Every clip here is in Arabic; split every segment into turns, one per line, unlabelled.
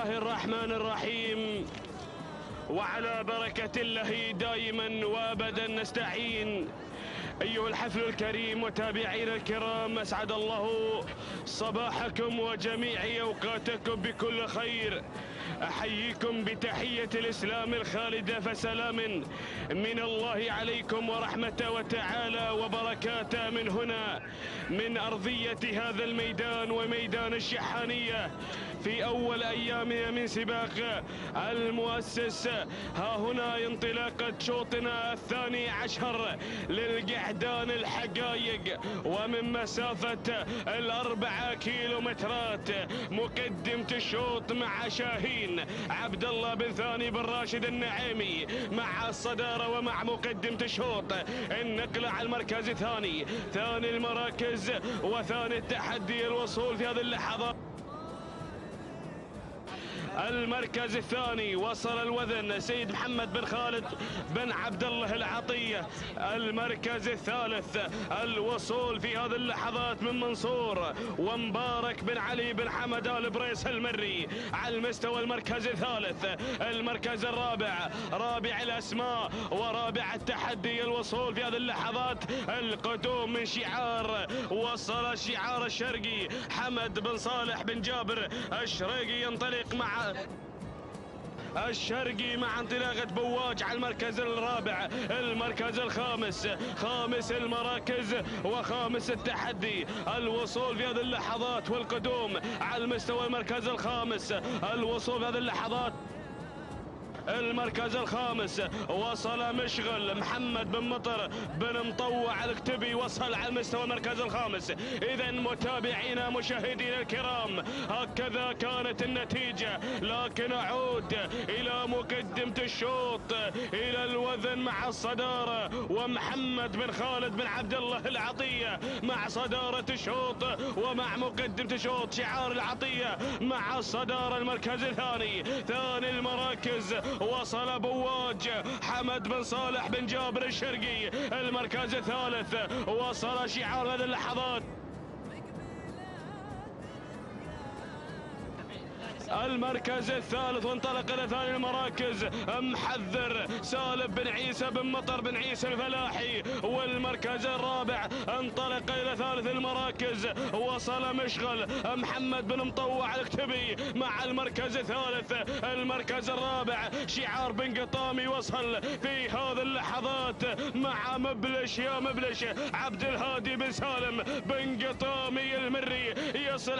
الله الرحمن الرحيم. وعلى بركة الله دائما وابدا نستعين. أيها الحفل الكريم متابعينا الكرام أسعد الله صباحكم وجميع أوقاتكم بكل خير. أحييكم بتحية الإسلام الخالدة فسلام من الله عليكم ورحمة وتعالى وبركاته من هنا من أرضية هذا الميدان وميدان الشحانية في أول أيامنا من سباق المؤسس. ها هنا انطلاقة شوطنا الثاني عشر للقعدان الحقايق ومن مسافة الأربعة كيلومترات مقدمة الشوط مع شاهين. عبد الله بن ثاني بن راشد النعيمي مع الصدارة ومع مقدمة الشوط النقلة على المركز الثاني. ثاني المراكز وثاني التحدي الوصول في هذه اللحظات المركز الثاني وصل الوزن سيد محمد بن خالد بن عبد الله العطية. المركز الثالث الوصول في هذه اللحظات من منصور ومبارك بن علي بن حمد آل بريس المري. على المستوى المركز الثالث المركز الرابع رابع الأسماء ورابع التحدي. الوصول في هذه اللحظات القدوم من شعار وصل الشعار الشرقي حمد بن صالح بن جابر. الشرقي ينطلق مع الشرقي مع انطلاقة بواج على المركز الرابع المركز الخامس خامس المراكز وخامس التحدي. الوصول في هذه اللحظات والقدوم على المستوى المركز الخامس. الوصول في هذه اللحظات. المركز الخامس. وصل مشغل محمد بن مطر بن مطوع الكتبي وصل على مستوى المركز الخامس. اذا متابعينا مشاهدينا الكرام هكذا كانت النتيجة. لكن أعود إلى مقدمة الشوط إلى الوزن مع الصدارة ومحمد بن خالد بن عبد الله العطية. مع صدارة الشوط ومع مقدمة الشوط شعار العطية مع الصدارة المركز الثاني. ثاني المراكز وصل بواج حمد بن صالح بن جابر الشرقي المركز الثالث وصل شعار هذه اللحظات. المركز الثالث وانطلق إلى ثاني المراكز. محذر سالم بن عيسى بن مطر بن عيسى الفلاحي. والمركز الرابع انطلق إلى ثالث المراكز. وصل مشغل محمد بن مطوع الكتبي مع المركز الثالث. المركز الرابع شعار بن قطامي وصل في هذه اللحظات مع مبلش يا مبلش. عبد الهادي بن سالم بن قطامي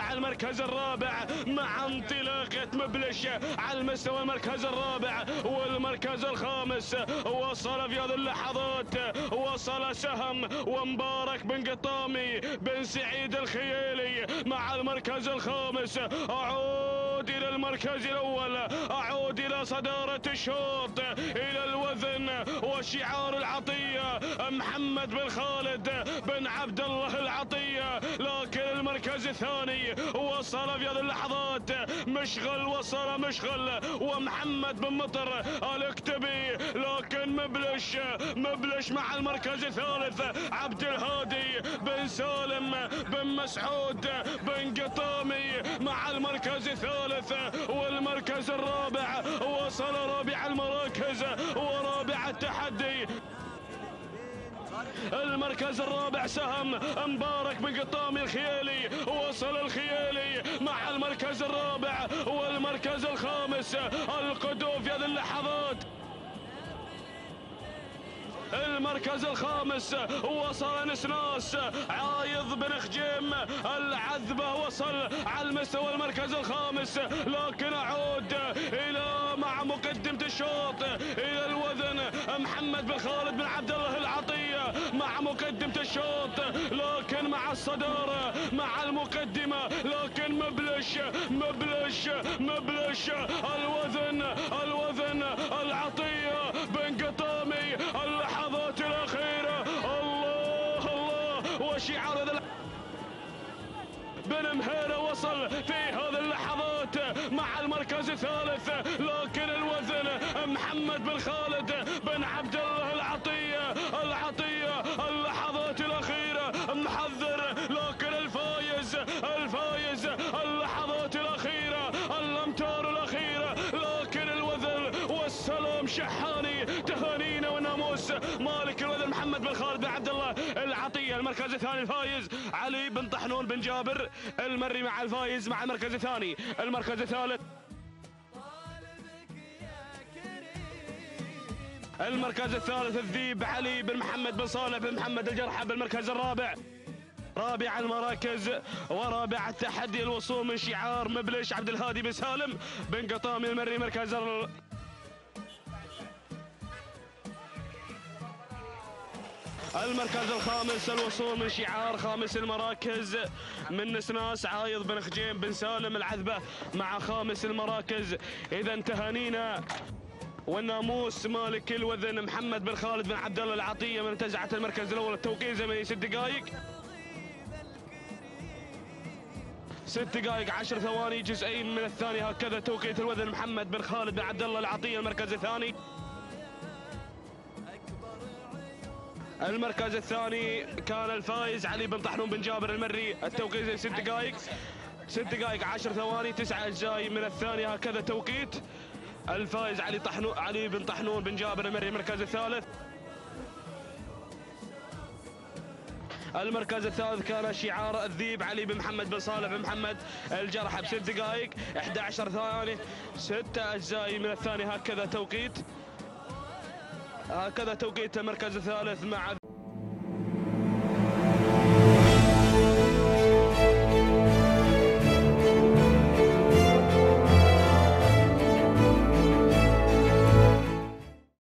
على المركز الرابع مع انطلاق فرقة مبلش على المستوى المركز الرابع والمركز الخامس. وصل في هذه اللحظات وصل سهم ومبارك بن قطامي بن سعيد الخيالي مع المركز الخامس. أعود إلى المركز الأول أعود إلى صدارة الشوط إلى الوزن وشعار العطية محمد بن خالد بن عبد الله العطية. الثاني وصل في هذه اللحظات. مشغل وصل مشغل. ومحمد بن مطر الاكتبي لكن مبلش مبلش مع المركز الثالث. عبد الهادي بن سالم بن مسعود بن قطامي مع المركز الثالث. والمركز الرابع وصل رابع المراكز ورابع التحدي. المركز الرابع سهم. مبارك بن قطامي الخيالي وصل الخيالي مع المركز الرابع والمركز الخامس. القدوم في هذه اللحظات. المركز الخامس وصل نسناس. عايض بن خجيم. العذبة وصل على المستوى المركز الخامس. لكن أعود إلى مع مقدمة الشوط. إلى الوزن. محمد بن خالد بن عبد الله العطية مع مقدمة الشوط لكن مع الصدارة مع المقدمة لكن مبلش مبلش مبلش. الوزن الوزن العطية بن قطامي اللحظات الأخيرة. الله الله. وشعار بن مهيرة وصل في هذه اللحظات مع المركز الثالث لكن الوزن محمد بن خالد بن عبد شحاني تهانينا والناموس مالك الوزن محمد بن خالد بن عبد الله العطية المركز الثاني الفايز. علي بن طحنون بن جابر المري مع الفايز مع المركز الثاني. المركز الثالث. المركز الثالث الذيب علي بن محمد بن صالح بن محمد الجرحى بالمركز الرابع. رابع المراكز ورابع التحدي الوصول من شعار مبلش عبد الهادي بن سالم. بن قطامي المري مركز المركز الخامس الوصول من شعار خامس المراكز من نسناس عايض بن خجيم بن سالم العذبة مع خامس المراكز. إذا تهانينا والناموس مالك الوذن محمد بن خالد بن عبد الله العطية من منتزعة المركز الأول. التوقيت زمني ست دقائق ست دقائق عشر ثواني جزئين من الثاني. هكذا توقيت الوزن محمد بن خالد بن عبد الله العطية المركز الثاني. المركز الثاني كان الفايز علي بن طحنون بن جابر المري. التوقيت ست دقائق. ست دقائق عشر ثواني تسعة أجزاء من الثاني. هكذا توقيت. الفايز علي طحنون علي بن طحنون بن جابر المري المركز الثالث. المركز الثالث كان شعار الذيب علي بن محمد بن صالح بن محمد. الجرح بست دقائق 11 ثانية ستة أجزاء من الثاني. هكذا توقيت. هكذا توقيت المركز الثالث مع